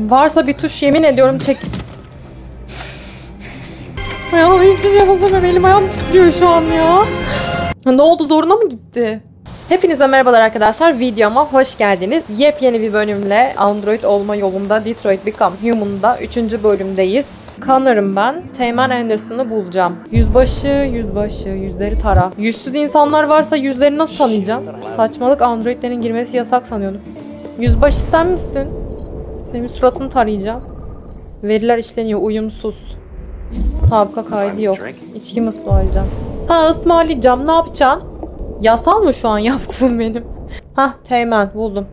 Varsa bir tuş yemin ediyorum çek. Ayağım hiçbir şey yapamıyorum. Elim ayağım titriyor şu an ya. Ne oldu zoruna mı gitti? Hepinize merhabalar arkadaşlar. Videoma hoş geldiniz. Yepyeni bir bölümle Android olma yolunda Detroit Become Human'da 3. bölümdeyiz. Connor'ım ben. Teğmen Anderson'ı bulacağım. Yüzbaşı, yüzbaşı, yüzleri tara. Yüzsüz insanlar varsa yüzlerini nasıl tanıyacağım? Saçmalık Androidlerin girmesi yasak sanıyordum. Yüzbaşı sen misin? Senin suratını tarayacağım. Veriler işleniyor uyumsuz. Sabıka kaydı yok. İçki mi ısmarlayacağım? Ha ısmarlayacağım ne yapacaksın? Yasal mı şu an yaptığım benim? Hah Teğmen buldum.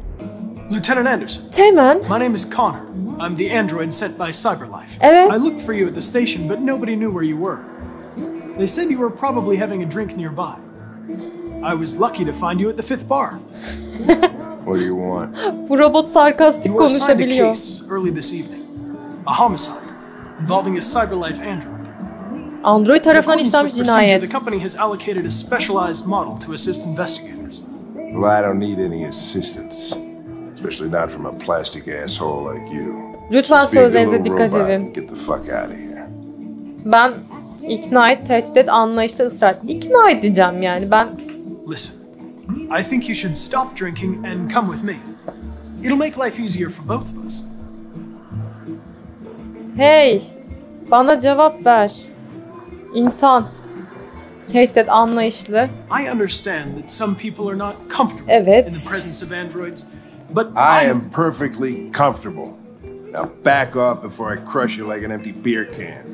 Lieutenant Anderson, Teğmen my name is Connor. I'm the android sent by CyberLife. Evet. I looked for you at the station, but nobody knew where you were. They said you were probably having a drink nearby. I was lucky to find you at the fifth bar. What do you want? bu robot sarkastik You were assigned a konuşabiliyor. case early this evening. A homicide involving a CyberLife android. Android In tarafından accordance işlenmiş with procedure, cinayet. the company has allocated a specialized model to assist investigators. Well, I don't need any assistance. Especially not from a plastic asshole like you. Lütfen Just be a good sözlerinize little dikkat robot edin. and Get the fuck out of here. Ben ikna et, tehdit et, anlayışla ısrar et. İkna edeceğim yani ben. Listen, I think you should stop drinking and come with me. It'll make life easier for both of us. Hey, bana cevap ver. İnsan. Tehdit et, anlayışlı. I understand that some people are not comfortable Evet. in the presence of androids, but I am perfectly comfortable. Now back off before I crush you like an empty beer can.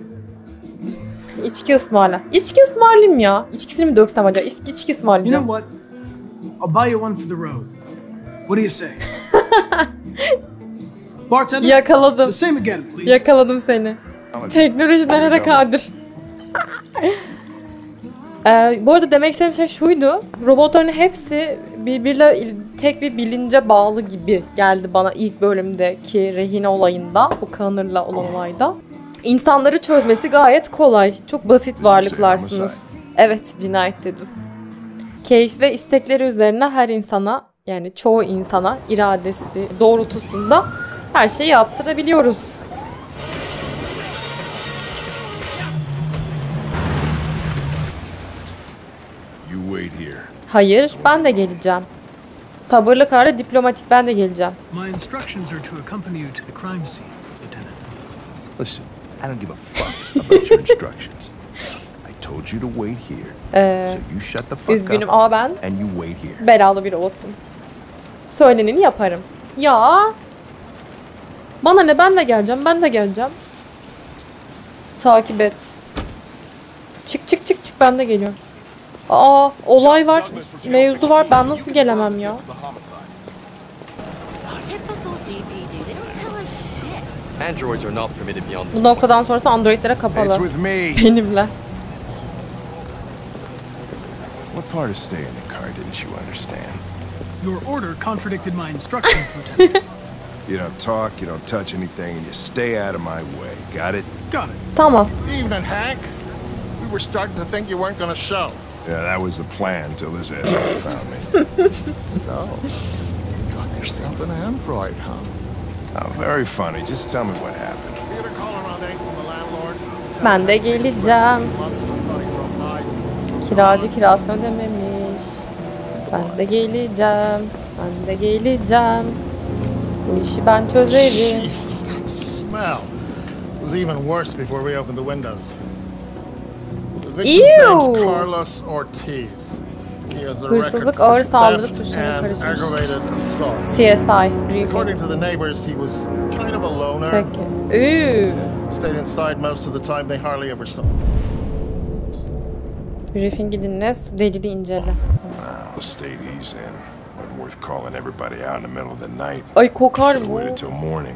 İçki ısmarla. İçki ısmarlayayım ya. İçkisini mi döksem acaba? İçki, içki You know ısmarlayacağım. what? I'll buy you one for the road. What do you say? Bartender, Yakaladım. the same again, please. Yakaladım seni. Teknoloji nereye kadir? ee, bu arada demek istediğim şey şuydu. Robotların hepsi birbiriyle il- tek bir bilince bağlı gibi geldi bana ilk bölümdeki rehine olayında. Bu Connor'la olan olayda. İnsanları çözmesi gayet kolay. Çok basit varlıklarsınız. Evet cinayet dedim. Keyif ve istekleri üzerine her insana yani çoğu insana iradesi doğrultusunda her şeyi yaptırabiliyoruz. Hayır, ben de geleceğim. Sabırlı kararlı diplomatik ben de geleceğim. My instructions are to accompany you to the crime scene, Lieutenant. Listen, I don't give a fuck about your instructions. I told you to wait here. so you shut the fuck Üzgünüm up ama ben and you wait here. belalı bir robotum. Söyleneni yaparım. Ya. Bana ne ben de geleceğim, ben de geleceğim. Takip et. Çık çık çık çık ben de geliyorum. Aa olay var, mevzu var ben nasıl gelemem ya? Typical DPD. They don't tell us shit. Androids are not permitted beyond Bu noktadan sonrası androidlere kapalı. Benimle. Part of staying in the car didn't you understand? Your order contradicted my instructions, Lieutenant. You don't talk, you don't touch anything, and you stay out of my way. Got it? Got it. Tamam. Evening, Hank. We were starting to think you weren't going to show. Yeah, that was the plan till this asshole found me. So, you got yourself an android, huh? Oh, very funny. Just tell me what happened. We had a call around 8 from the landlord. Ben de geleceğim. Kiracı kirasını ödememiş. Ben de geleceğim. Ben de geleceğim. Bu işi ben çözerim. That smell was even worse before we opened the windows. The victim's Ew. name's Carlos Ortiz. Hırsızlık, ağır saldırı suçlarına karışmış. CSI briefing. According to the neighbors, he was kind of a loner. Tek. Stayed inside most of the time. They hardly ever saw. Briefingi dinle, delili incele. The state he's in. Wasn't worth calling everybody out in the middle of the night. Ay kokar bu.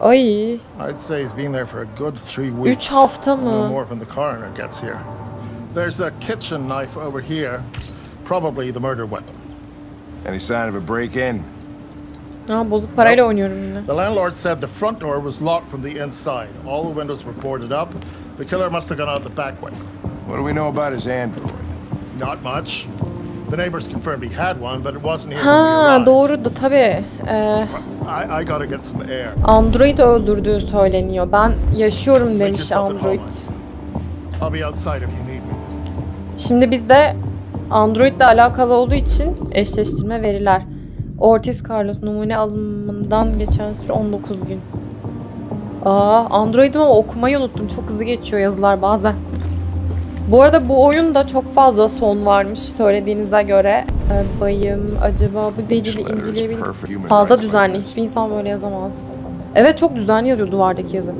Ay. I'd say he's been there for a good three weeks. Üç hafta No mı? more when the coroner gets here. There's a kitchen knife over here. Probably the murder weapon. Any sign of a break-in? Aa, bozuk parayla oynuyorum yine. The landlord said the front door was locked from the inside. All the windows were boarded up. The killer must have gone out the back way. What do we know about his android? Not much. The neighbors confirmed he had one, but it wasn't here when we Ha arrived. doğru da tabii. Ee, I, I gotta get some air. Android öldürdüğü söyleniyor. Ben yaşıyorum demiş Android. I'll be outside if you need me. Şimdi bizde Android ile alakalı olduğu için eşleştirme veriler. Ortiz Carlos numune alımından geçen süre 19 gün. Aa, Android'im ama okumayı unuttum. Çok hızlı geçiyor yazılar bazen. Bu arada bu oyunda çok fazla son varmış söylediğinize göre. Ee, bayım acaba bu delili inceleyebilir Fazla düzenli. Hiçbir insan böyle yazamaz. Evet çok düzenli yazıyor duvardaki yazı.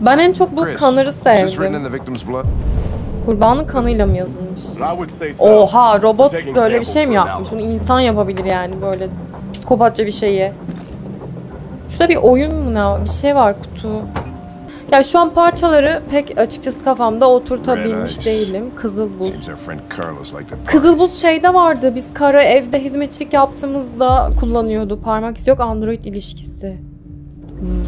Ben en çok bu kanırı sevdim. Kurbanın kanıyla mı yazılmış? Oha robot böyle bir şey mi yapmış? Bunu insan yapabilir yani böyle psikopatça bir şeyi. Şurada bir oyun mu ne? Bir şey var kutu. Ya şu an parçaları pek açıkçası kafamda oturtabilmiş değilim. Kızıl buz. Seems our friend Carlos liked it. Kızıl buz şeyde vardı. Biz kara evde hizmetçilik yaptığımızda kullanıyordu. Parmak izi yok Android ilişkisi. Hmm.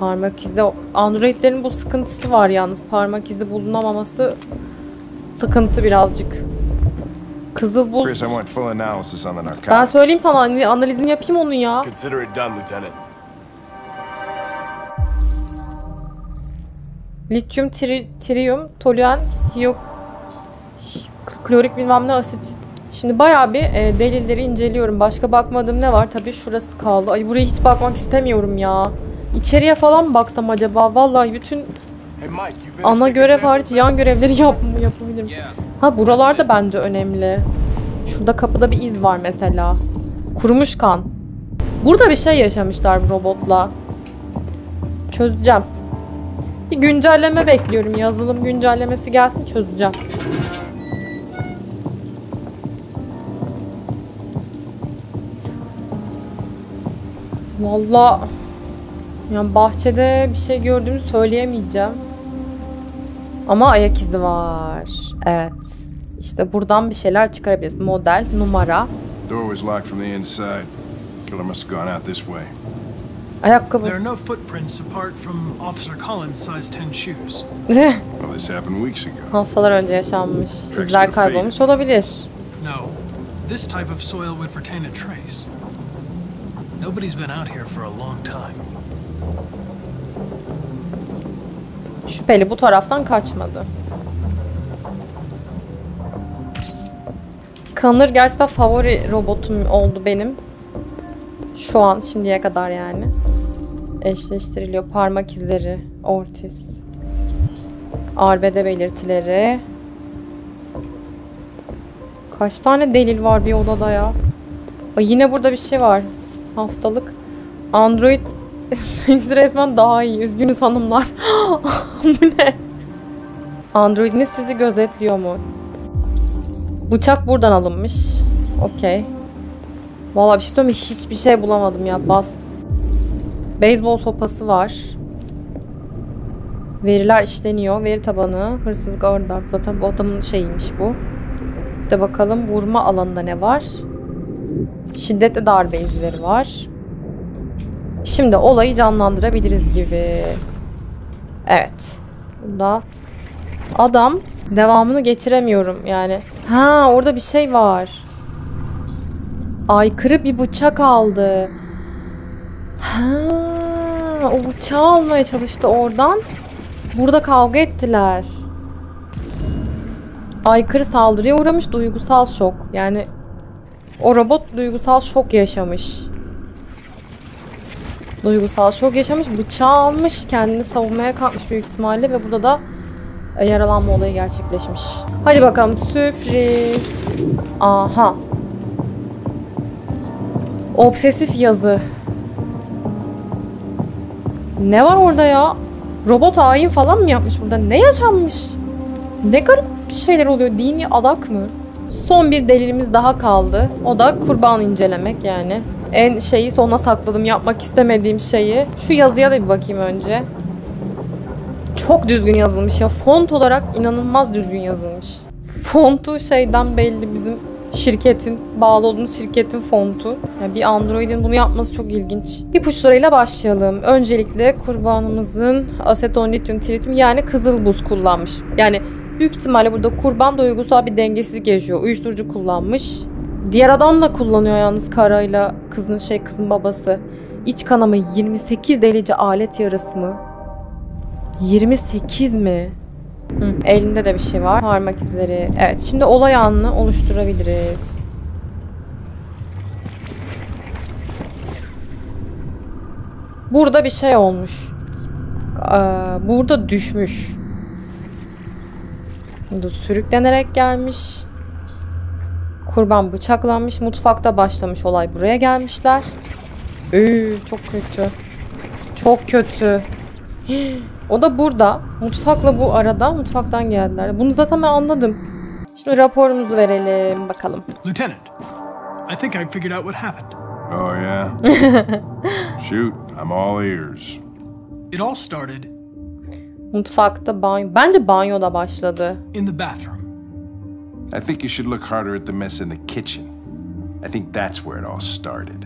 Parmak izi. Androidlerin bu sıkıntısı var yalnız. Parmak izi bulunamaması sıkıntı birazcık. Kızıl buz. Ben söyleyeyim sana anali- analizini yapayım onun ya. Consider it done, Lieutenant. Lityum, tri, triyum, toluen, hiyok, klorik bilmem ne asit. Şimdi bayağı bir e, delilleri inceliyorum. Başka bakmadığım ne var? Tabii şurası kaldı. Ay buraya hiç bakmak istemiyorum ya. İçeriye falan mı baksam acaba? Vallahi bütün ana görev hariç yan görevleri yap yapabilirim. Ha buralar da bence önemli. Şurada kapıda bir iz var mesela. Kurumuş kan. Burada bir şey yaşamışlar bu robotla. Çözeceğim. Bir güncelleme bekliyorum. Yazılım güncellemesi gelsin çözeceğim. Valla yani bahçede bir şey gördüğümü söyleyemeyeceğim. Ama ayak izi var. Evet. İşte buradan bir şeyler çıkarabiliriz. Model, numara, Door was locked from the inside. Killer must have gone out this way. Ayakkabı. There are no footprints apart from Officer Collins' size 10 shoes. Well, this happened weeks ago. Haftalar önce yaşanmış. İzler kaybolmuş olabilir. No, this type of soil would retain a trace. Nobody's been out here for a long time. Şüpheli bu taraftan kaçmadı. Kanır gerçekten favori robotum oldu benim. Şu an şimdiye kadar yani. Eşleştiriliyor. Parmak izleri. Ortiz. Arbede belirtileri. Kaç tane delil var bir odada ya? Ay yine burada bir şey var. Haftalık. Android Siz resmen daha iyi. Üzgünüz hanımlar. Bu ne? Android'iniz sizi gözetliyor mu? Bıçak buradan alınmış. Okey. Vallahi bir şey söyleyeyim? Hiçbir şey bulamadım ya. Bas. Beyzbol sopası var. Veriler işleniyor. Veri tabanı. Hırsızlık orada. Zaten bu adamın şeyiymiş bu. Bir de bakalım vurma alanında ne var? Şiddetli darbe izleri var. Şimdi olayı canlandırabiliriz gibi. Evet. Bunda adam devamını getiremiyorum yani. Ha orada bir şey var. Aykırı bir bıçak aldı. Ha o bıçağı almaya çalıştı oradan. Burada kavga ettiler. Aykırı saldırıya uğramış duygusal şok. Yani o robot duygusal şok yaşamış duygusal şok yaşamış. Bıçağı almış. Kendini savunmaya kalkmış büyük ihtimalle ve burada da e, yaralanma olayı gerçekleşmiş. Hadi bakalım sürpriz. Aha. Obsesif yazı. Ne var orada ya? Robot hain falan mı yapmış burada? Ne yaşanmış? Ne garip şeyler oluyor. Dini adak mı? Son bir delilimiz daha kaldı. O da kurban incelemek yani. En şeyi sona sakladım yapmak istemediğim şeyi. Şu yazıya da bir bakayım önce. Çok düzgün yazılmış ya. Font olarak inanılmaz düzgün yazılmış. Fontu şeyden belli bizim şirketin, bağlı olduğumuz şirketin fontu. Yani bir Android'in bunu yapması çok ilginç. İpuçlarıyla başlayalım. Öncelikle kurbanımızın aseton, lityum, tritium yani kızıl buz kullanmış. Yani büyük ihtimalle burada kurban duygusal bir dengesizlik yaşıyor. Uyuşturucu kullanmış. Diğer adam da kullanıyor yalnız karayla kızın şey kızın babası. İç kanama 28 derece alet yarası mı? 28 mi? Hı, elinde de bir şey var. Parmak izleri. Evet şimdi olay anını oluşturabiliriz. Burada bir şey olmuş. Ee, burada düşmüş. Burada sürüklenerek gelmiş. Kurban bıçaklanmış. Mutfakta başlamış olay. Buraya gelmişler. Üü, çok kötü. Çok kötü. O da burada. Mutfakla bu arada. Mutfaktan geldiler. Bunu zaten ben anladım. Şimdi raporumuzu verelim. Bakalım. Lieutenant, I think I figured out what happened. Oh, yeah? Shoot, I'm all ears. It all started Mutfakta banyo. Bence banyoda başladı. in the bathroom. I think you should look harder at the mess in the kitchen. I think that's where it all started.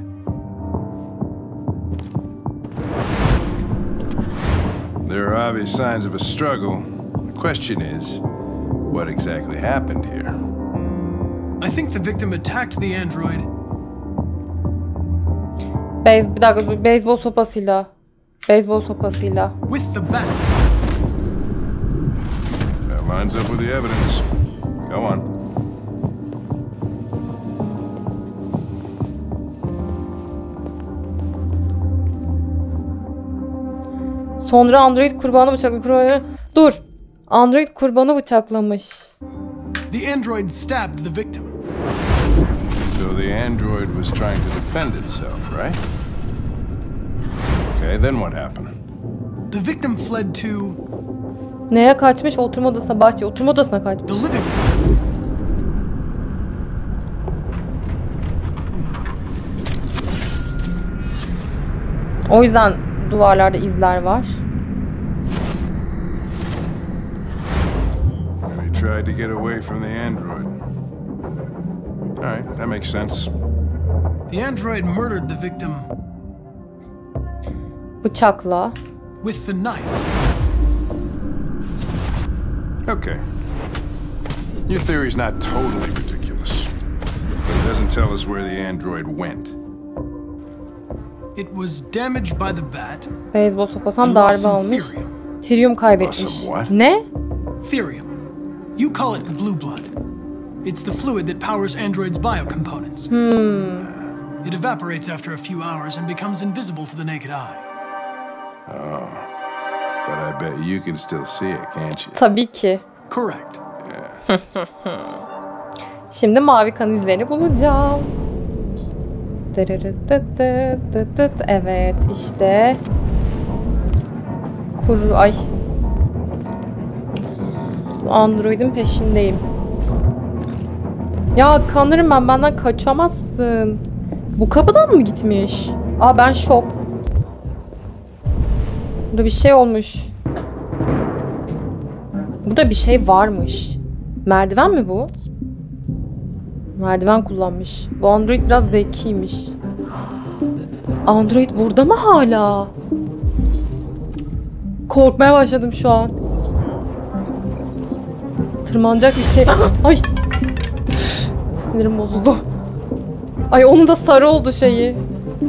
There are obvious signs of a struggle. The question is, what exactly happened here? I think the victim attacked the android Beyz, bir dakika dur. Beyzbol sopasıyla. Beyzbol sopasıyla. with the bat. That lines up with the evidence. Go on. Sonra Android kurbanı bıçaklamış. Kurbanı... Dur. Android kurbanı bıçaklamış. The android stabbed the victim. So the android was trying to defend itself, right? Okay, then what happened? The victim fled to Neye kaçmış? Oturma odasına bahçe. Oturma odasına kaçmış. the living room. O yüzden duvarlarda izler var. And he tried to get away from the android. All right, that makes sense. The android murdered the victim Bıçakla. with the knife. Okay. Your theory's not totally ridiculous, but it doesn't tell us where the android went. It was damaged by the bat. Beyzbol sopasından darbe almış. Therium. Trium kaybetmiş. Ne? Therium. You call it blue blood. It's the fluid that powers androids' biocomponents. Hmm. It evaporates after a few hours and becomes invisible to the naked eye. But I bet you can still see it, can't you? Tabii ki. Correct. Şimdi mavi kan izlerini bulacağım. Evet işte. Kuru ay. Android'in peşindeyim. Ya kanırım ben benden kaçamazsın. Bu kapıdan mı gitmiş? Aa ben şok. Burada bir şey olmuş. Burada bir şey varmış. Merdiven mi bu? Merdiven kullanmış. Bu Android biraz zekiymiş. Android burada mı hala? Korkmaya başladım şu an. Tırmanacak bir şey. Ay. Sinirim bozuldu. Ay onun da sarı oldu şeyi.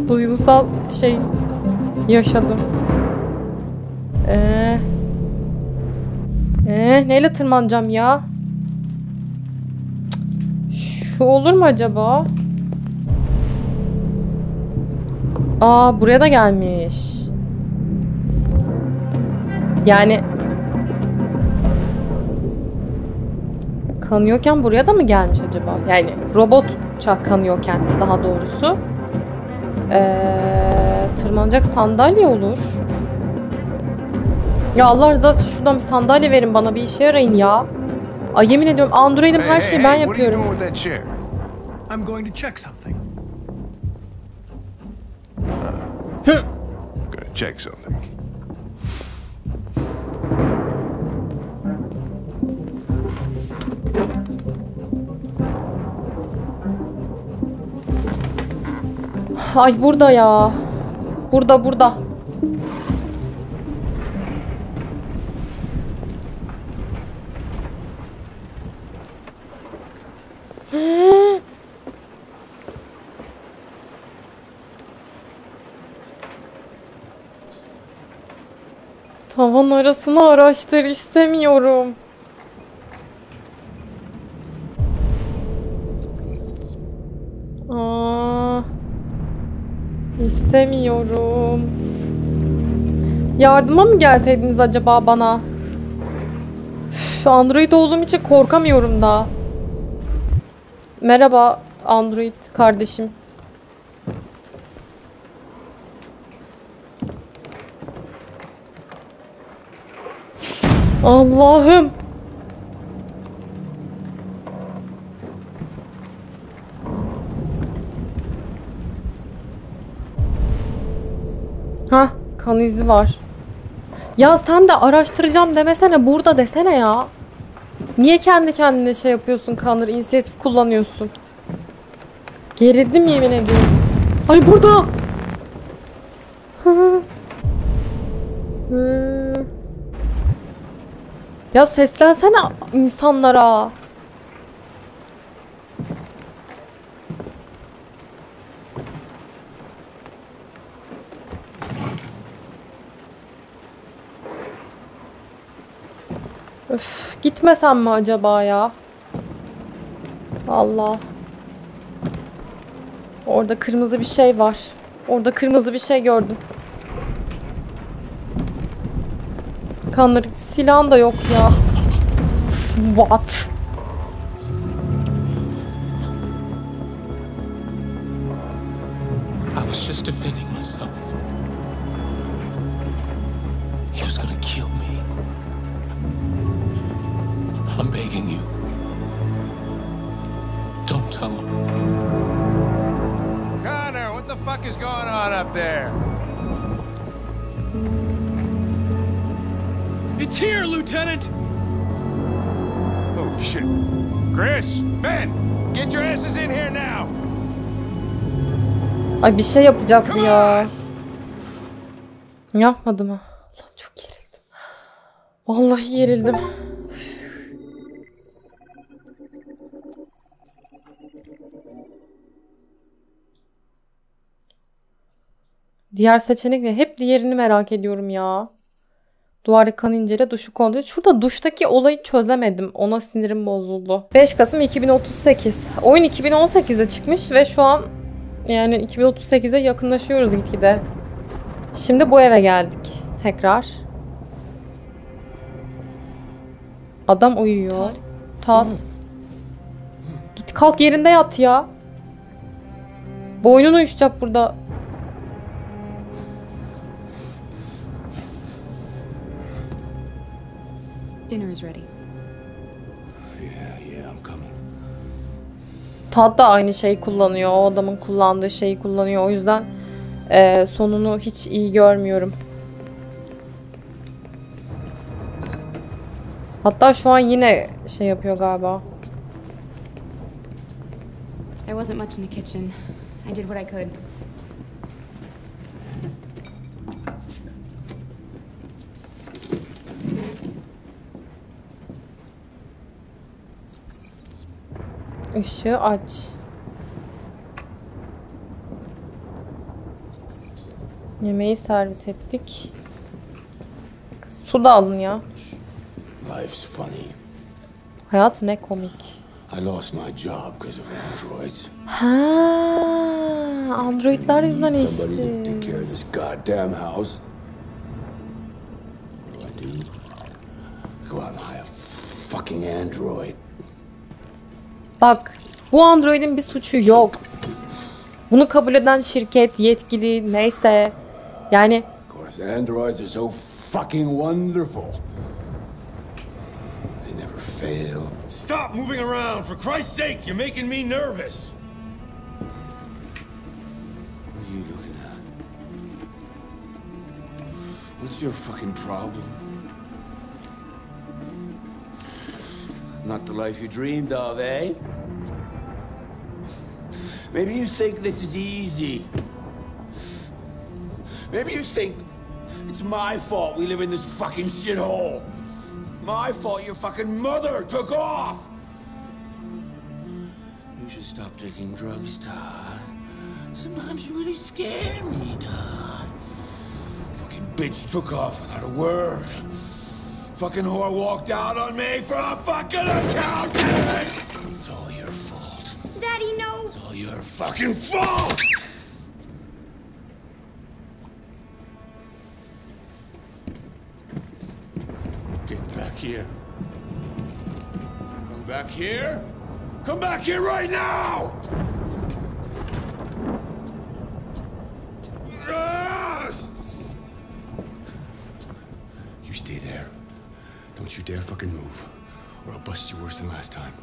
Duygusal şey yaşadım. Eee ee, neyle tırmanacağım ya? Olur mu acaba? Aa buraya da gelmiş. Yani kanıyorken buraya da mı gelmiş acaba? Yani robot uçak kanıyorken daha doğrusu. Ee, tırmanacak sandalye olur. Ya Allah rızası için şuradan bir sandalye verin bana bir işe yarayın ya. Ay yemin ediyorum Android'im her şeyi ben what are you yapıyorum. doing with that chair? I'm going to check something. Gonna check something. Ay burada ya. Burada burada. Tavan arasını araştır istemiyorum. Aa, istemiyorum. Yardıma mı gelseydiniz acaba bana? Üf, Android olduğum için korkamıyorum da. Merhaba Android kardeşim. Allah'ım. Ha, kan izi var. Ya sen de araştıracağım demesene burada desene ya. Niye kendi kendine şey yapıyorsun Kanır, inisiyatif kullanıyorsun? Gerildim yemin ediyorum. Ay burada. Hı. Ya seslensene insanlara. Öf, gitmesem mi acaba ya? Allah. Orada kırmızı bir şey var. Orada kırmızı bir şey gördüm. Kanları silahın da yok ya. What? I was just defending myself. He was gonna kill me. I'm begging you. Don't tell him. Connor, what the fuck is going on up there? It's here, Lieutenant! Oh shit. Chris, Ben, get your asses in here now. Ay bir şey yapacak bu ya. Yapmadı mı? Allah çok gerildim. Vallahi gerildim. Diğer seçenek ne? Hep diğerini merak ediyorum ya. Duvar kan incele, duşu kontrol. Şurada duştaki olayı çözemedim. Ona sinirim bozuldu. 5 Kasım 2038. Oyun 2018'de çıkmış ve şu an yani 2038'e yakınlaşıyoruz gitgide. Şimdi bu eve geldik. Tekrar. Adam uyuyor. Tat. Git kalk yerinde yat ya. Boynun uyuşacak burada. Dinner is ready. Yeah, yeah, I'm coming. Tad da aynı şeyi kullanıyor. O adamın kullandığı şeyi kullanıyor. O yüzden eee, sonunu hiç iyi görmüyorum. Hatta şu an yine şey yapıyor galiba. There wasn't much in the kitchen. I did what I could. Işığı aç. Yemeği servis ettik. Su da alın ya. Dur. Life's funny. Hayat ne komik. I lost my job because of androids. Ha, androidler yüzünden Somebody to işte. take care of this goddamn house. What do I do? Go out and hire a fucking android. Bak, bu androidin bir suçu yok. Bunu kabul eden şirket, yetkili, neyse. Yani Of course, androids are so fucking wonderful. They never fail. Stop moving around, for Christ's sake! You're making me nervous. What are you looking at? What's your fucking problem? Not the life you dreamed of, eh? Maybe you think this is easy. Maybe you think it's my fault we live in this fucking shithole. My fault your fucking mother took off. You should stop taking drugs, Todd. Sometimes you really scare me, Todd. Fucking bitch took off without a word. Fucking whore walked out on me for a fucking accountant! It's all your fault. Daddy, no. It's all your fucking fault! Get back here. Come back here. Come back here right now! Yes! You stay there. Don't you dare fucking move, or I'll bust you worse than last time.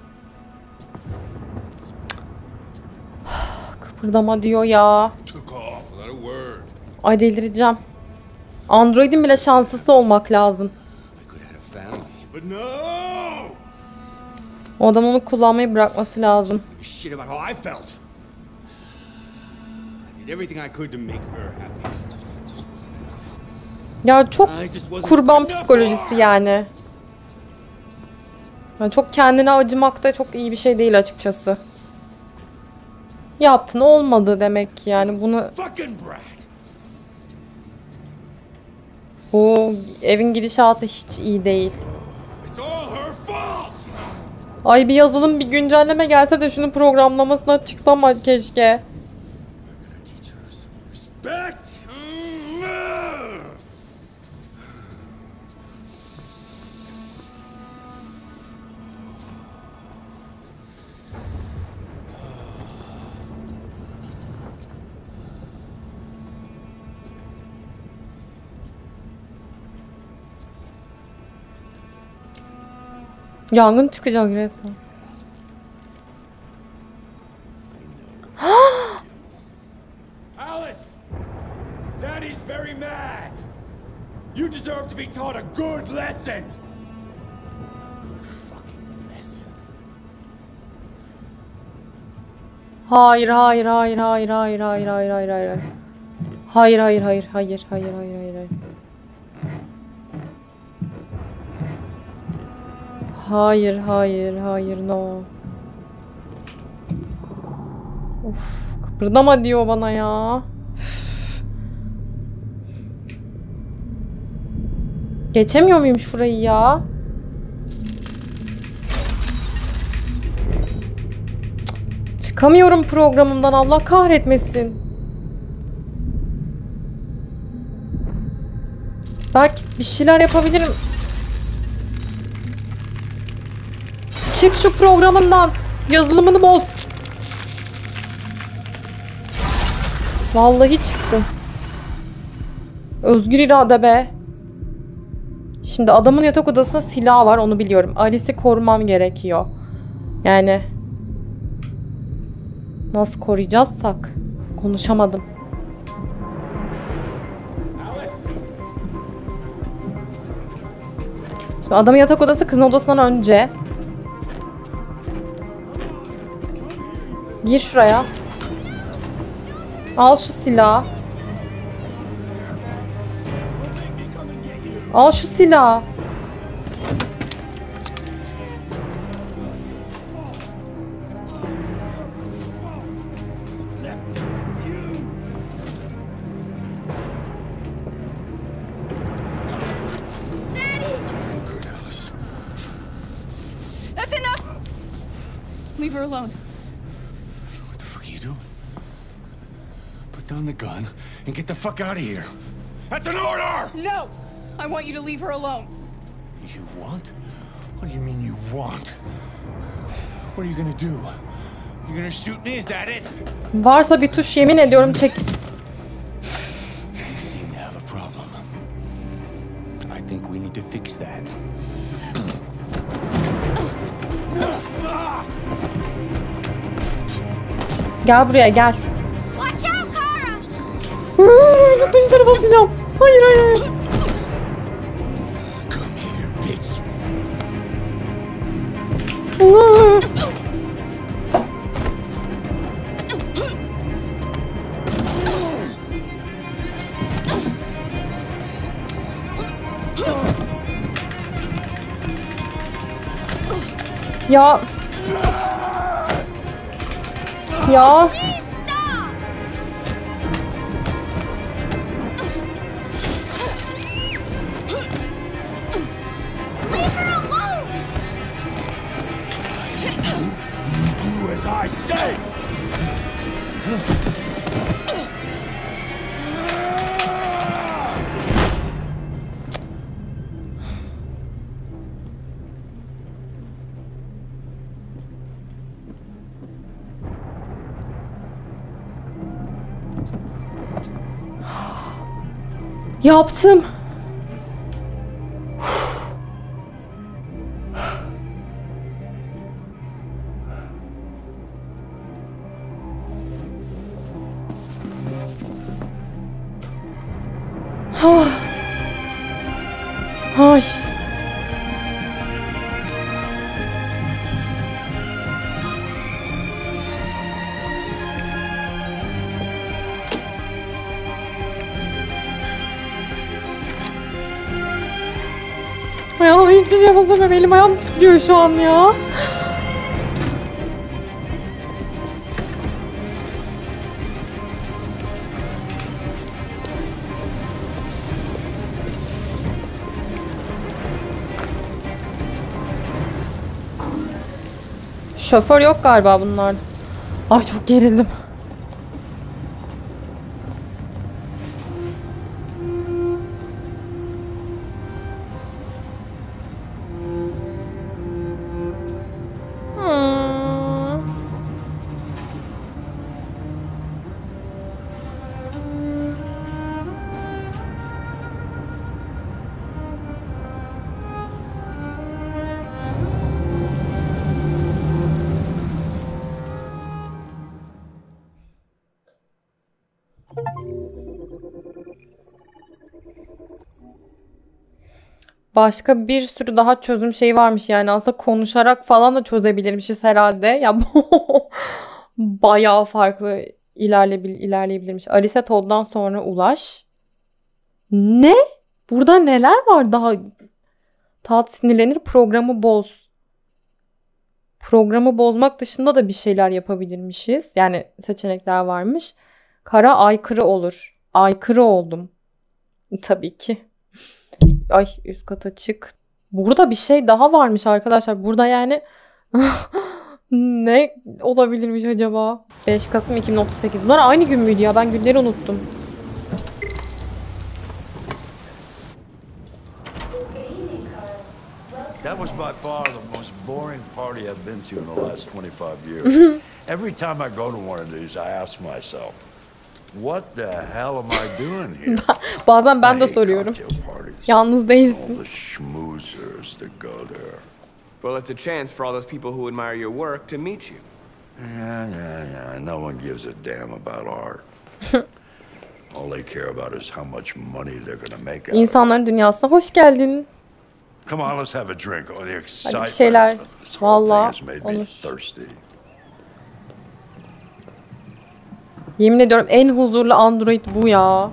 Kıpırdama diyor ya. Ay delireceğim. Android'in bile şanslısı olmak lazım. O adam onu kullanmayı bırakması lazım. Ya çok kurban psikolojisi yani. Yani çok kendine acımak da çok iyi bir şey değil açıkçası. Yaptın olmadı demek ki yani bunu bu evin gidişatı hiç iyi değil. Ay bir yazılım bir güncelleme gelse de şunun programlamasına çıksam keşke. Yangın çıkacak resmen. Alice! Daddy's very mad! You deserve to be taught a good lesson! A good fucking lesson. Hayır hayır hayır hayır hayır hayır hayır hayır hayır. Hayır hayır hayır hayır hayır hayır hayır hayır. Hayır hayır hayır no. Of kıpırdama diyor bana ya. Geçemiyor muyum şurayı ya? Çıkamıyorum programımdan Allah kahretmesin. Belki bir şeyler yapabilirim. Çık şu programından. Yazılımını boz. Vallahi çıktı. Özgür irade be. Şimdi adamın yatak odasında silah var onu biliyorum. Alice'i korumam gerekiyor. Yani Nasıl koruyacağızsak. Konuşamadım. Şimdi adamın yatak odası kızın odasından önce. Gir şuraya. Al şu silahı. Al şu silahı. Fuck out of here. That's an order! No! I want you to leave her alone. You want? What do you mean you want? What are you gonna do? You gonna shoot me? Is that it? Varsa bir tuş yemin ediyorum çek. You seem to Ayak dizleri basacağım. Hayır hayır hayır. Allah. Ya. Ya. Yaptım. Ayağım titriyor şu an ya. Şoför yok galiba bunlar. Ay çok gerildim. Başka bir sürü daha çözüm şeyi varmış yani aslında konuşarak falan da çözebilirmişiz herhalde. Ya bayağı farklı ilerleyebil ilerleyebilirmiş. Alice Todd'dan sonra Ulaş. Ne? Burada neler var daha? Tat sinirlenir programı boz. Programı bozmak dışında da bir şeyler yapabilirmişiz. Yani seçenekler varmış. Kara aykırı olur. Aykırı oldum. Tabii ki. Ay üst kata çık. Burada bir şey daha varmış arkadaşlar. Burada yani ne olabilirmiş acaba? 5 Kasım 2038. Bunlar aynı gün müydü ya? Ben günleri unuttum. That was by far the most boring party I've been to in the last 25 years. Every time I go to one of these, I ask myself, what the hell am I doing here? Bazen ben de soruyorum. Yalnız değilsin. Well, it's a chance for all those people who admire your work to meet you. Yeah, yeah, yeah. No one gives a damn about art. All they care about is how much money they're gonna make out of it. İnsanların dünyasına hoş geldin. Come on, let's have a drink. Oh, the excitement şeyler. Vallahi has made me olur. Yemin ediyorum en huzurlu Android bu ya.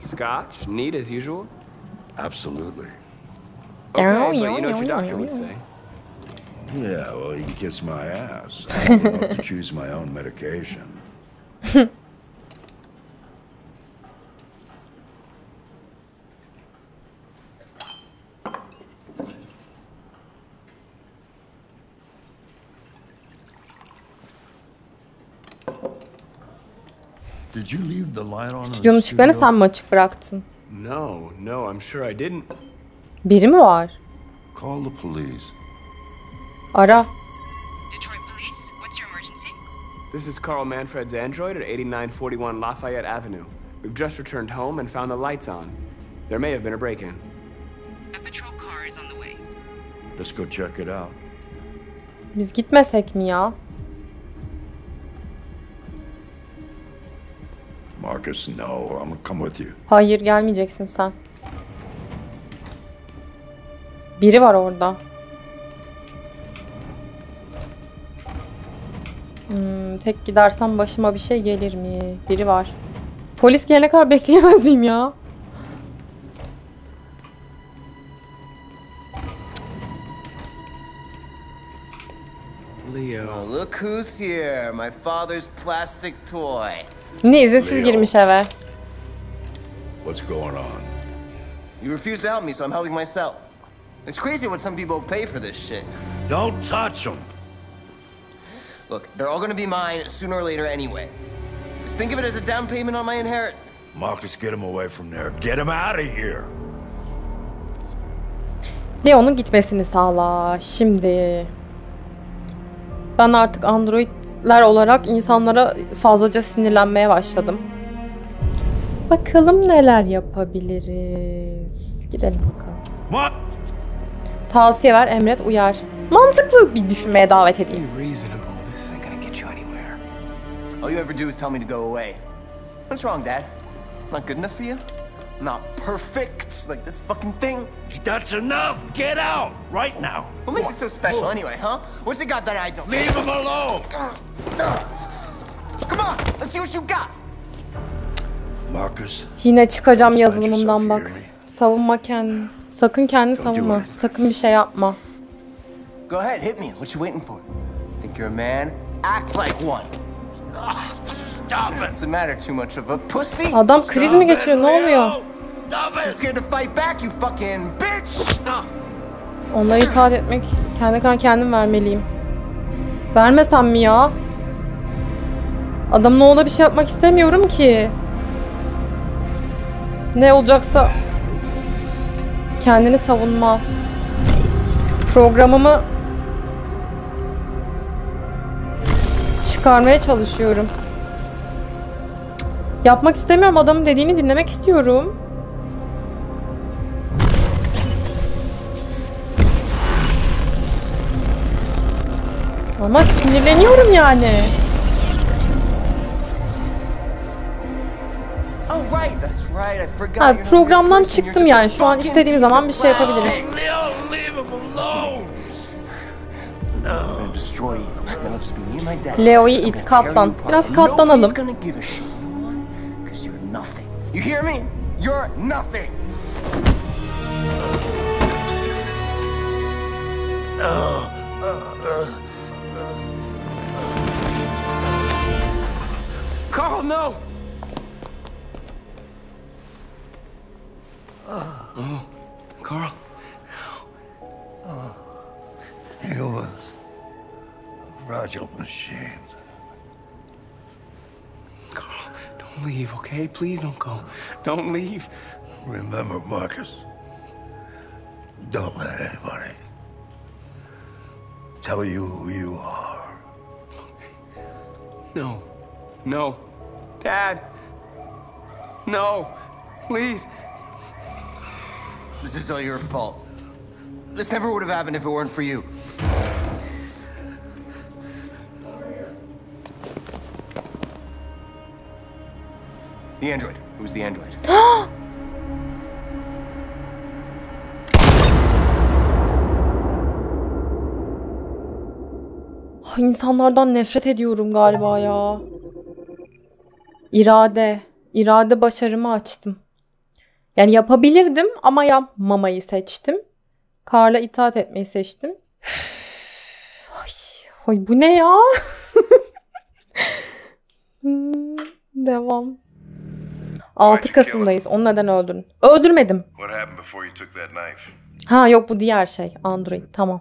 Scotch, neat as usual. Absolutely. Okay, but you know what your doctor would say. Yeah, well, he can kiss my ass. I'm old enough to choose my own medication. Did you leave the light on in the Stüdyonun ışıklarını sen mi açık bıraktın? No, no, I'm sure I didn't. Biri mi var? Call the police. Ara. Detroit police, what's your emergency? This is Carl Manfred's android at 8941 Lafayette Avenue. We've just returned home and found the lights on. There may have been a break-in. A patrol car is on the way. Let's go check it out. Biz gitmesek mi ya? Marcus, no, I'm gonna come with you. Hayır gelmeyeceksin sen. Biri var orada. Hmm, tek gidersem başıma bir şey gelir mi? Biri var. Polis gelene kadar bekleyemez miyim ya? Leo. Look who's here. My father's plastic toy. Ne izinsiz girmiş eve. What's going on? You refused to help me, so I'm helping myself. It's crazy what some people pay for this shit. Don't touch him. Look, they're all gonna be mine sooner or later anyway. Just think of it as a down payment on my inheritance. Marcus, get him away from there. Get him out of here. Leon'un gitmesini sağla. Şimdi. Ben artık androidler olarak insanlara fazlaca sinirlenmeye başladım. Bakalım neler yapabiliriz. Gidelim bakalım. What? Tavsiye ver, emret, uyar. Mantıklı bir düşünmeye davet edeyim. Be reasonable. This isn't gonna get you anywhere. All you ever do is tell me to go away. What's wrong, Dad? Not good enough for you? Not perfect like this fucking thing? That's enough. Get out right now. What makes it so special anyway, huh? What's it got that I don't? Leave him alone. Come on, let's see what you got. Marcus, Yine çıkacağım yazılımından bak. Savunma kendini. Sakın kendini savunma. Sakın bir şey yapma. Go ahead, hit me. What you waiting for? Think you're a man? Act like one. Ah. Stop it. What's the matter? Too much of a pussy? Adam kriz mi geçiriyor? Ne oluyor? Stop Too it. scared to fight back, you fucking bitch! Onlara itaat etmek, kendi kan kendim vermeliyim. Vermesem mi ya? Adamın oğluna bir şey yapmak istemiyorum ki. Ne olacaksa kendini savunma. Programımı çıkarmaya çalışıyorum. Yapmak istemiyorum. Adamın dediğini dinlemek istiyorum. Ama sinirleniyorum yani. Ha, programdan çıktım yani. Şu an istediğim zaman bir şey yapabilirim. Leo'yu it, katlan. Biraz katlanalım. You hear me? You're nothing. Okay? Please don't go. Don't leave. Remember, Marcus. Don't let anybody tell you who you are. No. No. Dad. No. Please. This is all your fault. This never would have happened if it weren't for you. The android. It the android. İnsanlardan nefret ediyorum galiba ya. İrade. İrade başarımı açtım. Yani yapabilirdim ama yapmamayı seçtim. Karla itaat etmeyi seçtim. ay, ay bu ne ya? Hmm, Devam. 6 Kasım'dayız. Onu neden öldürün? Öldürmedim. Ha yok bu diğer şey. Android. Tamam.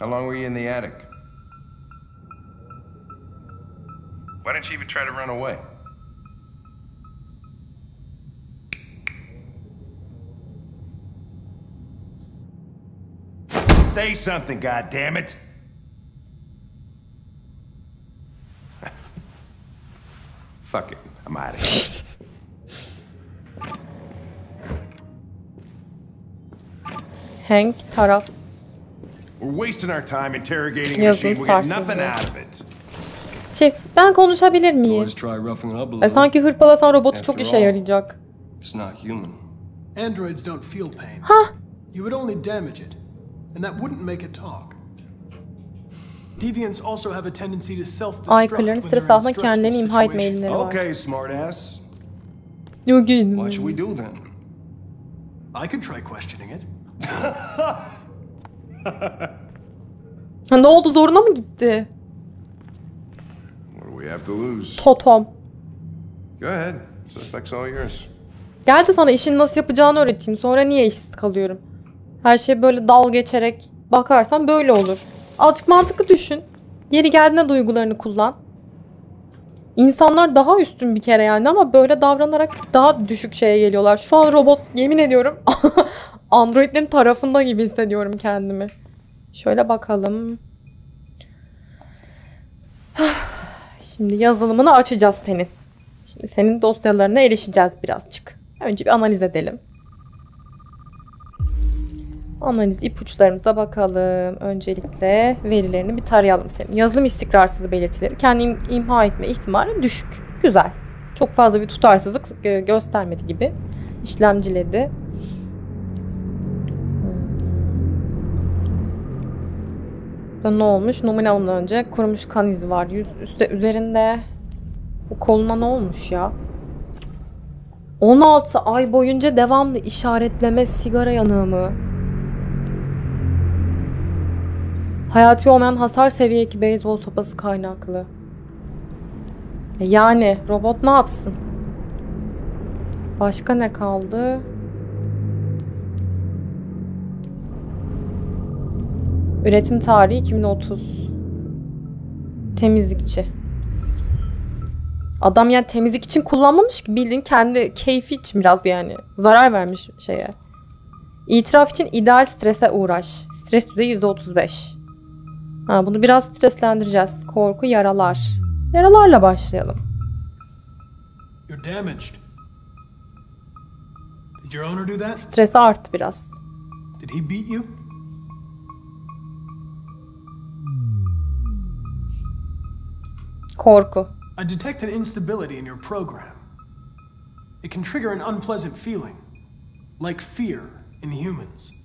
How long were you in the attic? Why didn't you even try to run away? Say something, goddammit. Fuck it. I'm out of here. Hank tarafsız. We're wasting our time interrogating a Yazın machine. We get nothing out of it. Şey ben konuşabilir miyim? Always try roughing it up a E, little. sanki hırpalasan robotu çok işe yarayacak. It's not human. Androids don't feel pain. Huh? You would only damage it, and that wouldn't make it talk. Aykırıların in altında kendilerini imha etme eğilimleri var. Okay, smartass. Yok yedim. What should we do then? I could try questioning it. Ha, ne oldu zoruna mı gitti? What do we have to lose? Totom. Go ahead. Suspect's all yours. Gel de sana işin nasıl yapacağını öğreteyim. Sonra niye işsiz kalıyorum? Her şey böyle dal geçerek bakarsan böyle olur. Azıcık mantıklı düşün. Yeri geldiğinde duygularını kullan. İnsanlar daha üstün bir kere yani ama böyle davranarak daha düşük şeye geliyorlar. Şu an robot yemin ediyorum androidlerin tarafında gibi hissediyorum kendimi. Şöyle bakalım. Şimdi yazılımını açacağız senin. Şimdi senin dosyalarına erişeceğiz birazcık. Önce bir analiz edelim. Analiz ipuçlarımıza bakalım. Öncelikle verilerini bir tarayalım senin. Yazılım istikrarsızlığı belirtileri. Kendi imha etme ihtimali düşük. Güzel. Çok fazla bir tutarsızlık e, göstermedi gibi. İşlemciledi. Hmm. ne olmuş? Numune alımdan önce kurumuş kan izi var. Yüz üstte üzerinde. Bu koluna ne olmuş ya? 16 ay boyunca devamlı işaretleme sigara yanığı mı? Hayati olmayan hasar seviye 2 beyzbol sopası kaynaklı. E yani robot ne yapsın? Başka ne kaldı? Üretim tarihi 2030. Temizlikçi. Adam yani temizlik için kullanmamış ki bildiğin kendi keyfi için biraz yani. Zarar vermiş şeye. İtiraf için ideal strese uğraş. Stres düzeyi %35. Ha, bunu biraz streslendireceğiz. Korku, yaralar. Yaralarla başlayalım. You're damaged. Did your owner do that? Stresi arttı biraz. Did he beat you? Korku. I detect an instability in your program. It can trigger an unpleasant feeling, like fear in humans.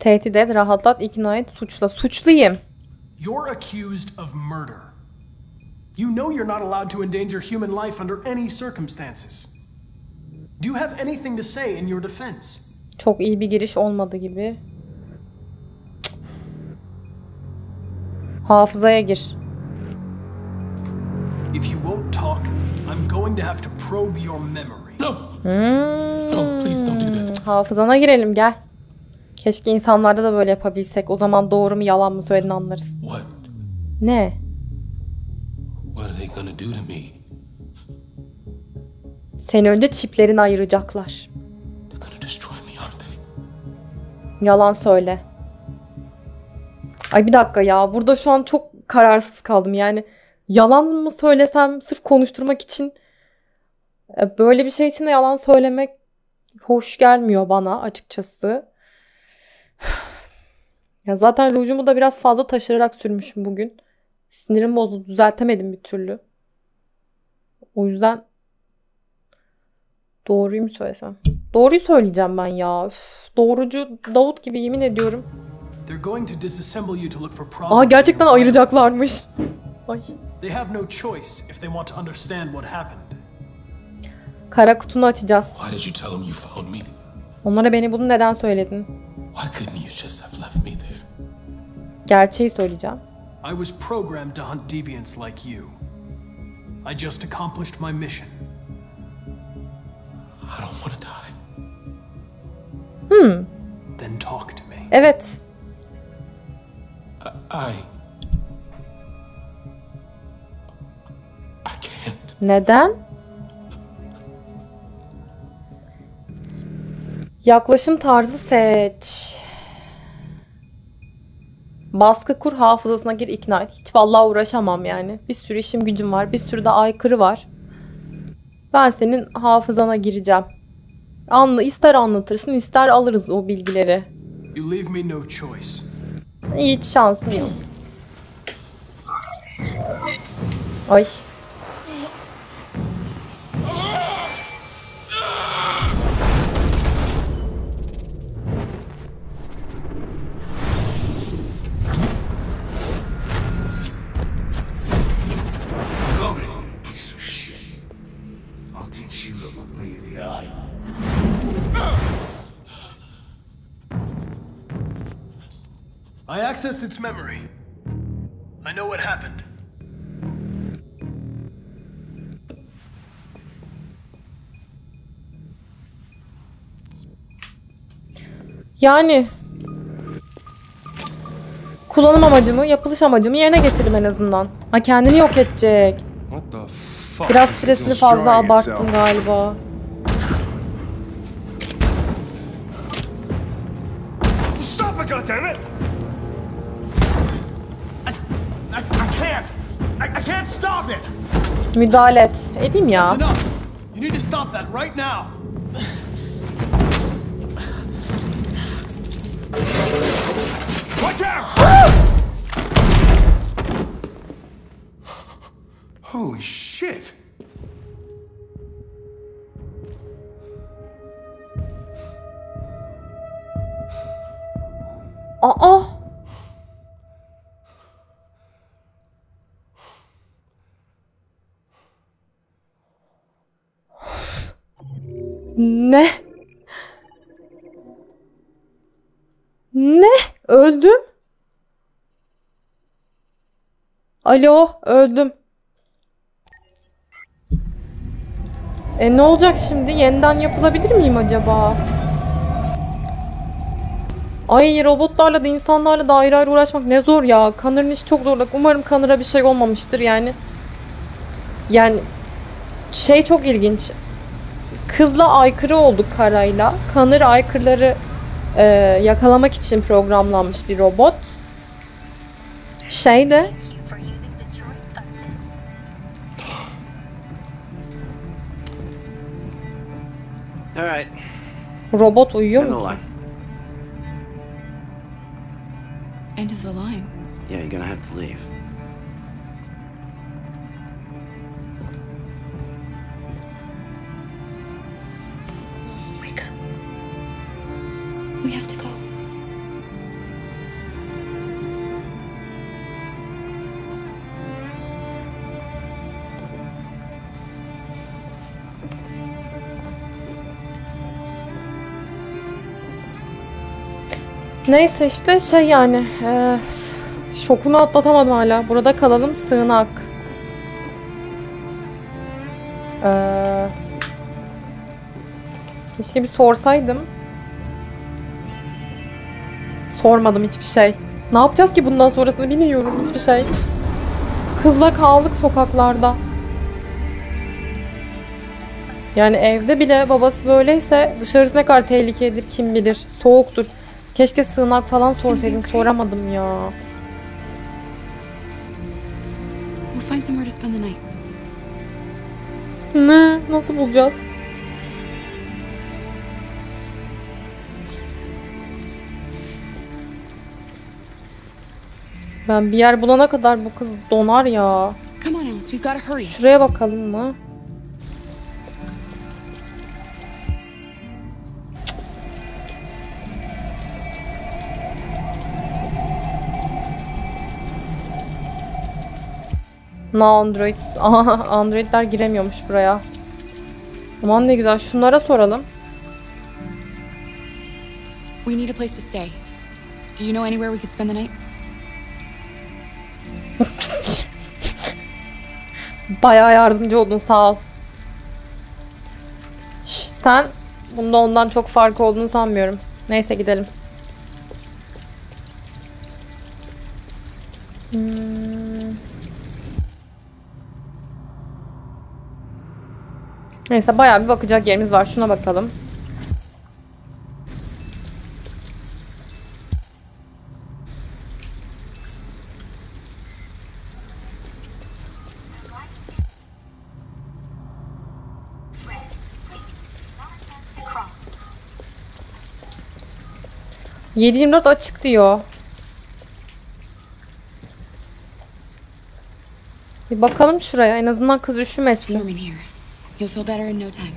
Tehdit et, rahatlat, ikna et, suçla. Suçluyum. You're accused of murder. You know you're not allowed to endanger human life under any circumstances. Do you have anything to say in your defense? Çok iyi bir giriş olmadı gibi. Hafızaya gir. If you won't talk, I'm going to have to probe your memory. No. Hmm. No, please don't do that. Hafızana girelim gel. Keşke insanlarda da böyle yapabilsek. O zaman doğru mu yalan mı söylediğini anlarız. What? Ne? What are they gonna do to me? Seni önce çiplerini ayıracaklar. They're gonna destroy me, aren't they? Yalan söyle. Ay bir dakika ya. Burada şu an çok kararsız kaldım. Yani yalan mı söylesem sırf konuşturmak için e, böyle bir şey için de yalan söylemek hoş gelmiyor bana açıkçası. Ya zaten rujumu da biraz fazla taşırarak sürmüşüm bugün. Sinirim bozuldu. Düzeltemedim bir türlü. O yüzden doğruyu mu söylesem? Doğruyu söyleyeceğim ben ya. Üf, doğrucu Davut gibi yemin ediyorum. Aa gerçekten ayıracaklarmış. Ay. They have no choice if they want to understand what happened. Kara kutunu açacağız. Why did you tell them you found me? Onlara beni bunu neden söyledin? Why couldn't you just have left me there? Gerçeği söyleyeceğim. I was programmed to hunt deviants like you. I just accomplished my mission. I don't want to die. Hmm. Then talk to me. Evet. I. Neden? Yaklaşım tarzı seç. Baskı kur hafızasına gir ikna et. Hiç vallahi uğraşamam yani. Bir sürü işim gücüm var. Bir sürü de aykırı var. Ben senin hafızana gireceğim. Anla, ister anlatırsın ister alırız o bilgileri. You leave me no choice. Hiç şansın yok. Ay. I accessed its memory. I know what happened. Yani kullanım amacımı, yapılış amacımı yerine getirdim en azından. Ha kendini yok edecek. What the fuck? Biraz stresini fazla abarttım galiba. Müdahale et. Edeyim ya. That's enough. You need to stop that right now. Watch out! Holy shit! Aa. Alo, öldüm. E ne olacak şimdi? Yeniden yapılabilir miyim acaba? Ay robotlarla da insanlarla da ayrı ayrı uğraşmak ne zor ya. Kanır'ın işi çok zor. Umarım Kanır'a bir şey olmamıştır yani. Yani şey çok ilginç. Kızla aykırı olduk Kara'yla. Kanır aykırıları e, yakalamak için programlanmış bir robot. Şey de All right. robot uyuyor End of mu? the line. End of the line. Yeah, you're gonna have to leave. Wake up. We have Neyse işte şey yani e, şokunu atlatamadım hala. Burada kalalım sığınak. E, keşke bir sorsaydım. Sormadım hiçbir şey. Ne yapacağız ki bundan sonrasını bilmiyorum hiçbir şey. Kızla kaldık sokaklarda. Yani evde bile babası böyleyse dışarısı ne kadar tehlikedir kim bilir. Soğuktur. Keşke sığınak falan sorsaydım. Soramadım ya. Ne? Nasıl bulacağız? Ben bir yer bulana kadar bu kız donar ya. Şuraya bakalım mı? No Android. Aha, Androidler giremiyormuş buraya. Aman ne güzel. Şunlara soralım. We need a place to stay. Do you know anywhere we could spend the night? Bayağı yardımcı oldun sağ ol. Sen bunda ondan çok fark olduğunu sanmıyorum. Neyse gidelim. Hmm. Neyse bayağı bir bakacak yerimiz var. Şuna bakalım. ...7-24 açık diyor. Bir bakalım şuraya. En azından kız üşümesin. You'll feel better in no time.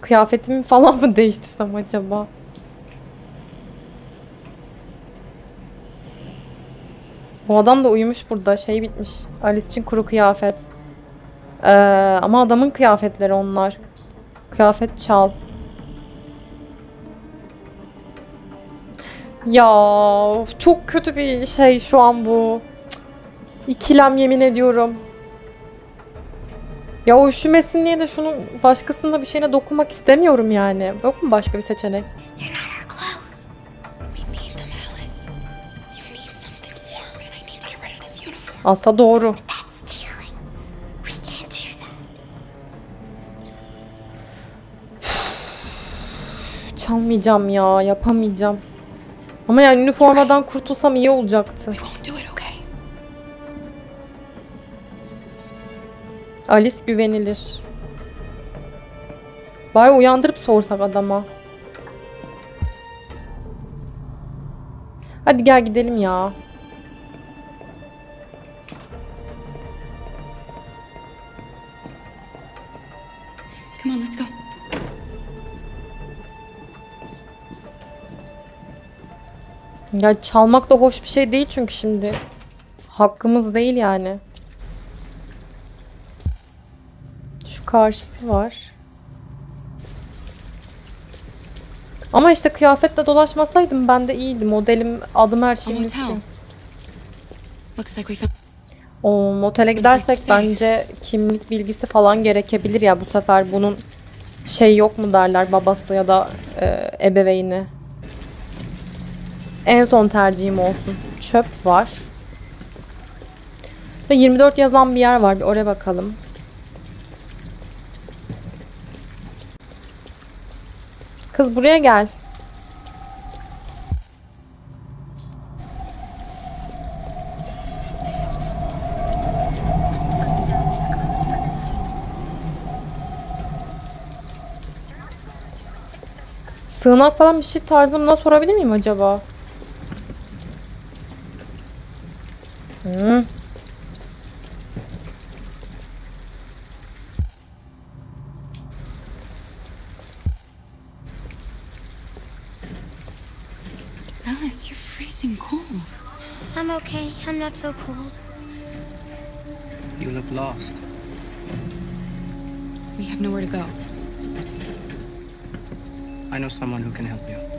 Kıyafetimi falan mı değiştirsem acaba? Bu adam da uyumuş burada. Şey bitmiş. Alice için kuru kıyafet. Ee, ama adamın kıyafetleri onlar. Kıyafet çal. Ya of, çok kötü bir şey şu an bu. Cık. İkilem yemin ediyorum. Ya o üşümesin diye de şunun başkasının da bir şeyine dokunmak istemiyorum yani. Yok mu başka bir seçenek? Aslında doğru. Çalmayacağım ya, yapamayacağım. Ama yani üniformadan kurtulsam iyi olacaktı. Alice güvenilir. Bari uyandırıp sorsak adama. Hadi gel gidelim ya. Ya çalmak da hoş bir şey değil çünkü şimdi. Hakkımız değil yani. Şu karşısı var. Ama işte kıyafetle dolaşmasaydım ben de iyiydim. Modelim, adım her şeyim found. O motele gidersek bence kimlik bilgisi falan gerekebilir ya bu sefer bunun şey yok mu derler babası ya da e, ebeveyni. En son tercihim olsun. Çöp var. Ve 24 yazan bir yer var. Bir oraya bakalım. Kız buraya gel. Sığınak falan bir şey tarzımda sorabilir miyim acaba? Hı. Alice, you're freezing cold. I'm okay. I'm not so cold. You look lost. We have nowhere to go. I know someone who can help you.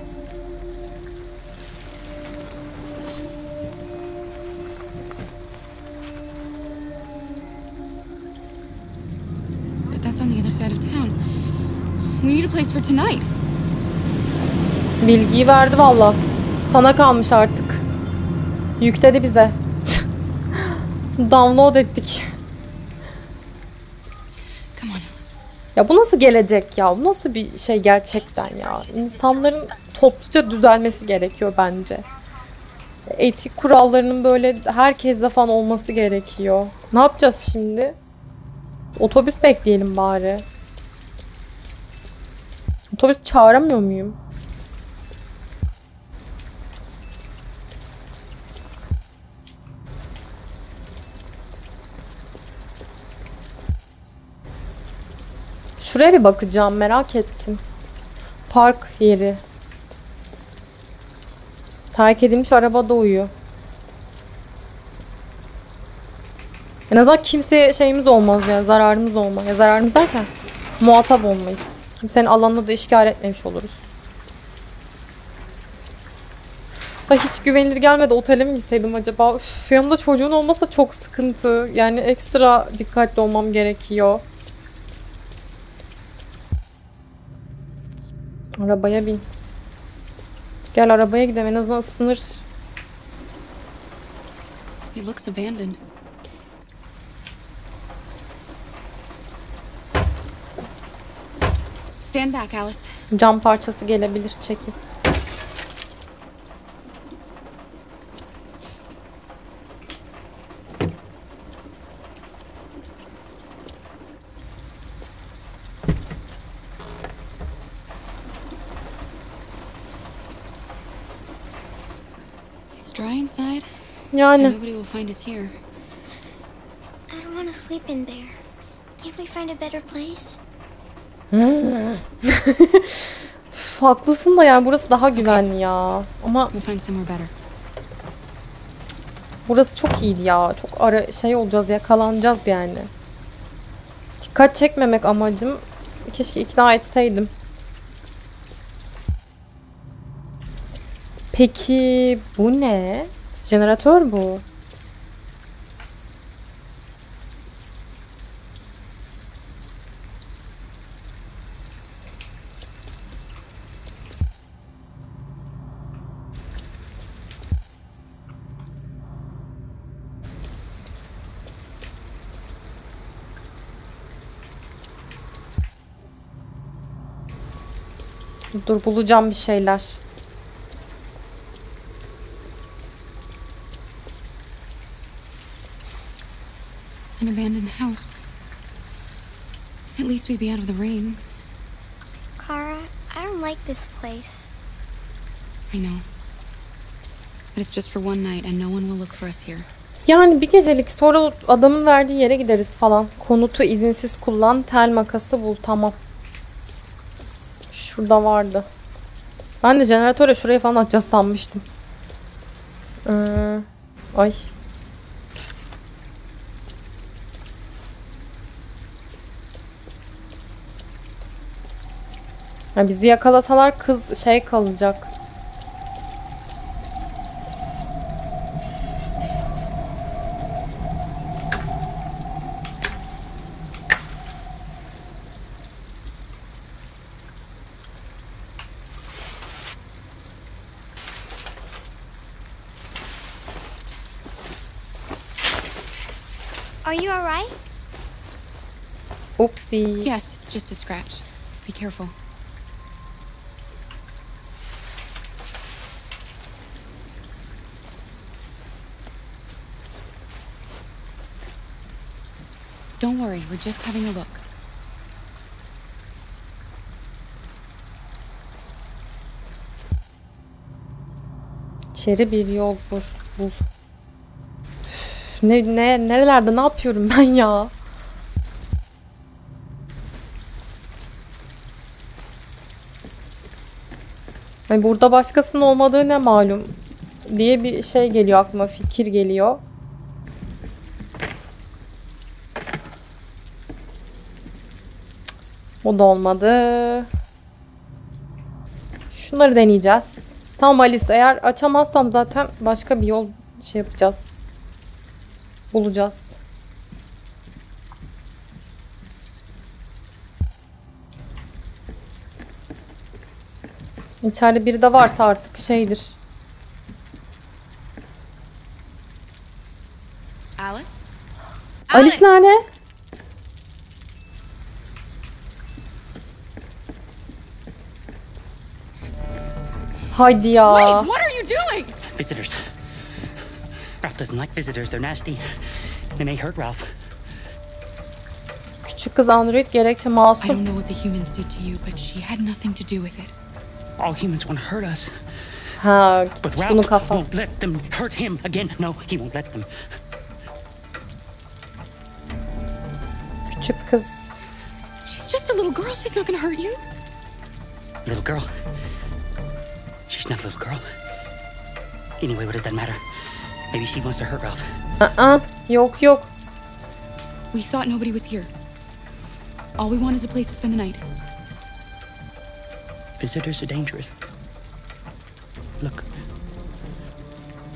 Need a place for tonight. Bilgiyi verdi valla. Sana kalmış artık. Yükledi bize. Download ettik. Come on, Alice. Ya bu nasıl gelecek ya? Bu nasıl bir şey gerçekten ya? İnsanların topluca düzelmesi gerekiyor bence. Etik kurallarının böyle herkeste falan olması gerekiyor. Ne yapacağız şimdi? Otobüs bekleyelim bari. Otobüs çağıramıyor muyum? Şuraya bir bakacağım merak ettim. Park yeri. Terk edilmiş arabada uyuyor. En azından kimseye şeyimiz olmaz ya zararımız olmaz. Ya zararımız derken muhatap olmayız. Kimsenin alanını da işgal etmemiş oluruz. Ay hiç güvenilir gelmedi otele mi gitseydim acaba? Üf, yanımda çocuğun olmasa çok sıkıntı. Yani ekstra dikkatli olmam gerekiyor. Arabaya bin. Gel arabaya gidelim en azından ısınır. It looks abandoned. Stand back, Alice. Cam parçası gelebilir çekil. It's dry inside. Yani. and Nobody will find us here. I don't want to sleep in there. Can't we find a better place? Haklısın da yani burası daha güvenli ya. Ama burası çok iyiydi ya. Çok ara şey olacağız yakalanacağız yani. Dikkat çekmemek amacım. Keşke ikna etseydim. Peki bu ne? Jeneratör bu. Dur bulacağım bir şeyler. An abandoned house. At least we'd be out of the rain. Kara, I don't like this place. I know. But it's just for one night and no one will look for us here. Yani bir gecelik sonra adamın verdiği yere gideriz falan. Konutu izinsiz kullan. Tel makası bul. Tamam. Şurada vardı. Ben de jeneratöre şuraya falan atacağız sanmıştım. Ee, ay. Ya bizi yakalasalar kız şey kalacak. Are you alright? Oopsie. Yes, it's just a scratch. Be careful. Don't worry, we're just having a look. İçeri bir yol bul. bul. Ne, ne, nerelerde ne yapıyorum ben ya? Hani burada başkasının olmadığı ne malum diye bir şey geliyor aklıma fikir geliyor. O da olmadı. Şunları deneyeceğiz. Tamam Alice eğer açamazsam zaten başka bir yol şey yapacağız. Bulacağız. İçeride biri de varsa artık şeydir. Alice? Alice nerede? Haydi ya. Wait, what are you doing? Visitors. Ralph doesn't like visitors. They're nasty. They may hurt Ralph. Küçük kız android gerekçe I masum. don't know what the humans did to you, but she had nothing to do with it. All humans want to hurt us. Ha, But Ralph kafa. won't let them hurt him again. No, he won't let them. Küçük kız. She's just a little girl. She's not gonna hurt you. Little girl. She's not a little girl. Anyway, what does that matter? Maybe she wants to hurt Ralph. Aa, yok yok. We thought nobody was here. All we want is a place to spend the night. Visitors are dangerous. Look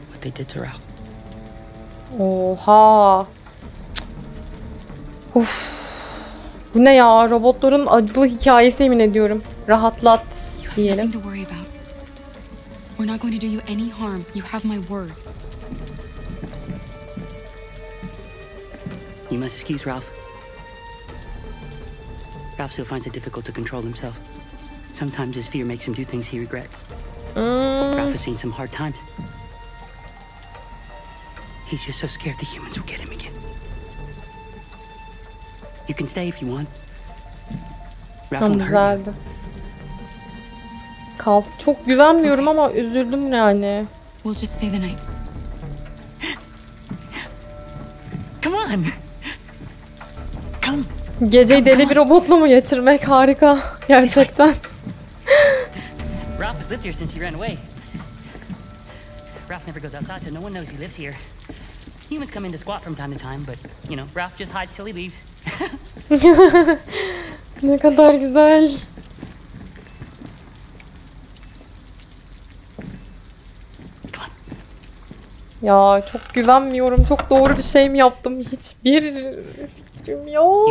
what they did to Ralph. Oha. Uf. Bu ne ya? Robotların acılı hikayesi yemin ediyorum. Rahatlat diyelim. Nothing to worry about. We're not going to do you any harm. You have my word. You must excuse Ralph. Ralph still finds it difficult to control himself. Sometimes his fear makes him do things he regrets. Ralph has seen some hard times. He's just so scared the humans will get him again. You can stay if you want. Ralph Tam won't hurt you. güzeldi. Kal. Çok güvenmiyorum ama üzüldüm yani. We'll just stay the night. Come on. Geceyi deli bir robotla mı geçirmek harika. Gerçekten. Ralph has lived here since he ran away. Ralph never goes outside, so no one knows he lives here. Humans come in to squat from time to time, but, you know, Ralph just hides till he leaves. ne kadar güzel. Ya çok güvenmiyorum. Çok doğru bir şey mi yaptım? Hiçbir fikrim yok.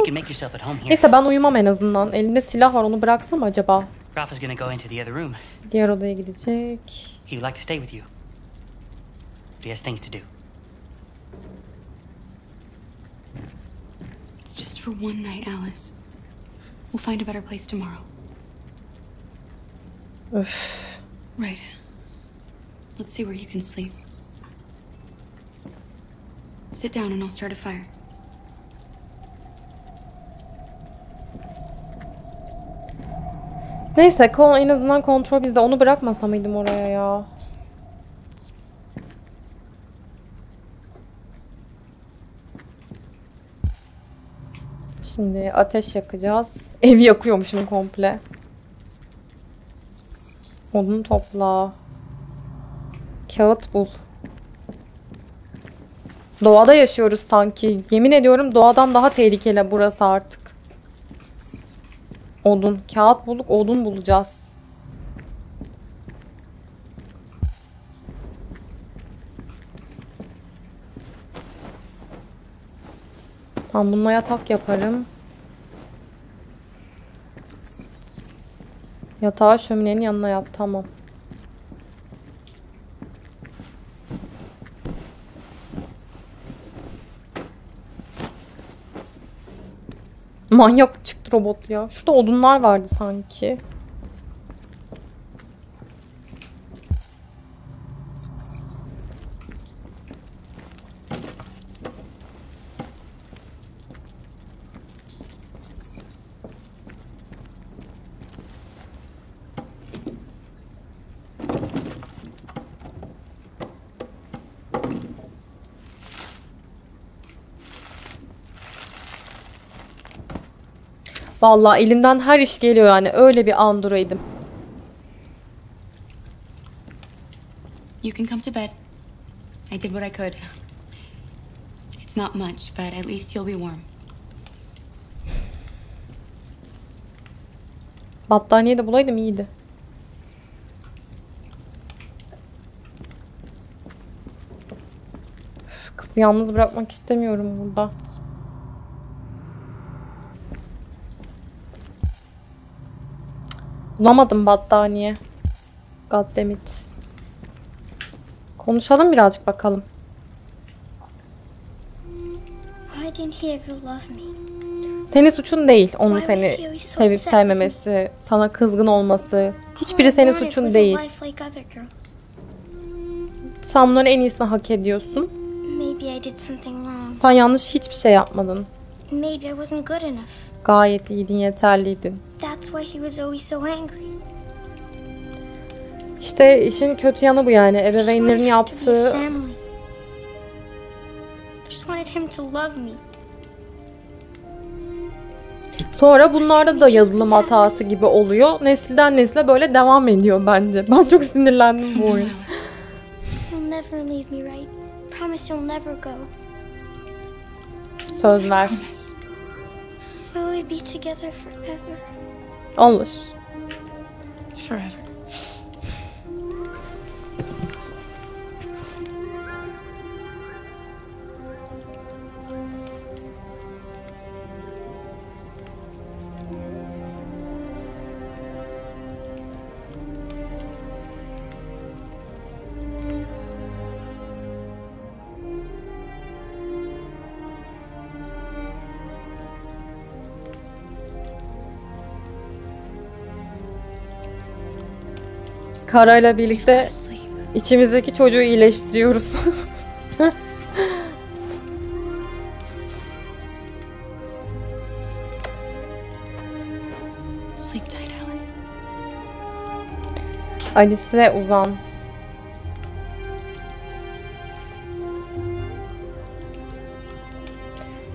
Neyse ben uyumam en azından. Elinde silah var onu bıraksam acaba? Ralph is gonna go into the other room. Diğer odaya gidecek. He would like to stay with you. But he has things to do. It's just for one night, Alice. We'll find a better place tomorrow. Öf. Right. Let's see where you can sleep. Sit down and I'll start a fire. Neyse en azından kontrol bizde. Onu bırakmasa mıydım oraya ya? Şimdi ateş yakacağız. Evi yakıyormuşum komple. Odun topla. Kağıt bul. Doğada yaşıyoruz sanki. Yemin ediyorum doğadan daha tehlikeli burası artık. Odun. Kağıt bulduk, odun bulacağız. Tamam bununla yatak yaparım. Yatağı şöminenin yanına yap. Tamam. Manyak çıktı robot ya. Şurada odunlar vardı sanki. Vallahi elimden her iş geliyor yani. Öyle bir androidim. You can come to bed. I did what I could. It's not much, but at least you'll be warm. Battaniye de bulaydım iyiydi. Kızı yalnız bırakmak istemiyorum burada. Bulamadım battaniye. Goddammit. Konuşalım birazcık bakalım. Senin suçun değil onun seni sevip sevmemesi, sana kızgın olması. Hiçbiri I senin suçun değil. Sen bunların en iyisini hak ediyorsun. Sen yanlış hiçbir şey yapmadın. Maybe I wasn't good enough. Gayet iyiydin, yeterliydin. That's why he was always so angry. İşte işin kötü yanı bu yani. Ebeveynlerin yaptığı. Sonra bunlarda da yazılım hatası gibi oluyor. Nesilden nesile böyle devam ediyor bence. Ben çok sinirlendim bu oyun. You'll never Will we be together forever? Olur. Forever. Karayla birlikte içimizdeki çocuğu iyileştiriyoruz. Alice. Alice'e uzan.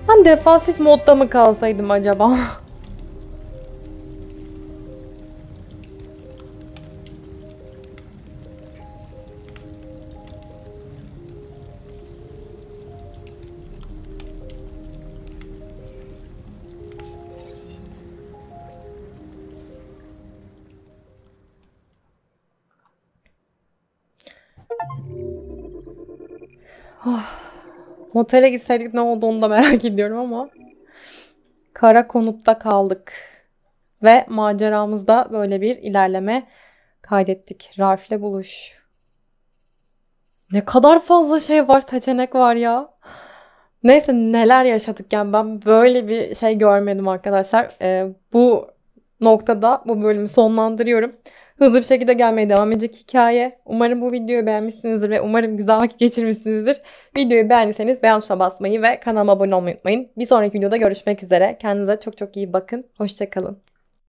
Ben defansif modda mı kalsaydım acaba? Motele gitseydik ne oldu da merak ediyorum ama. Kara konutta kaldık. Ve maceramızda böyle bir ilerleme kaydettik. Ralph'le buluş. Ne kadar fazla şey var, seçenek var ya. Neyse neler yaşadık yani ben böyle bir şey görmedim arkadaşlar. Ee, bu noktada bu bölümü sonlandırıyorum. Hızlı bir şekilde gelmeye devam edecek hikaye. Umarım bu videoyu beğenmişsinizdir ve umarım güzel vakit geçirmişsinizdir. Videoyu beğendiyseniz beğen tuşuna basmayı ve kanalıma abone olmayı unutmayın. Bir sonraki videoda görüşmek üzere. Kendinize çok çok iyi bakın. Hoşçakalın.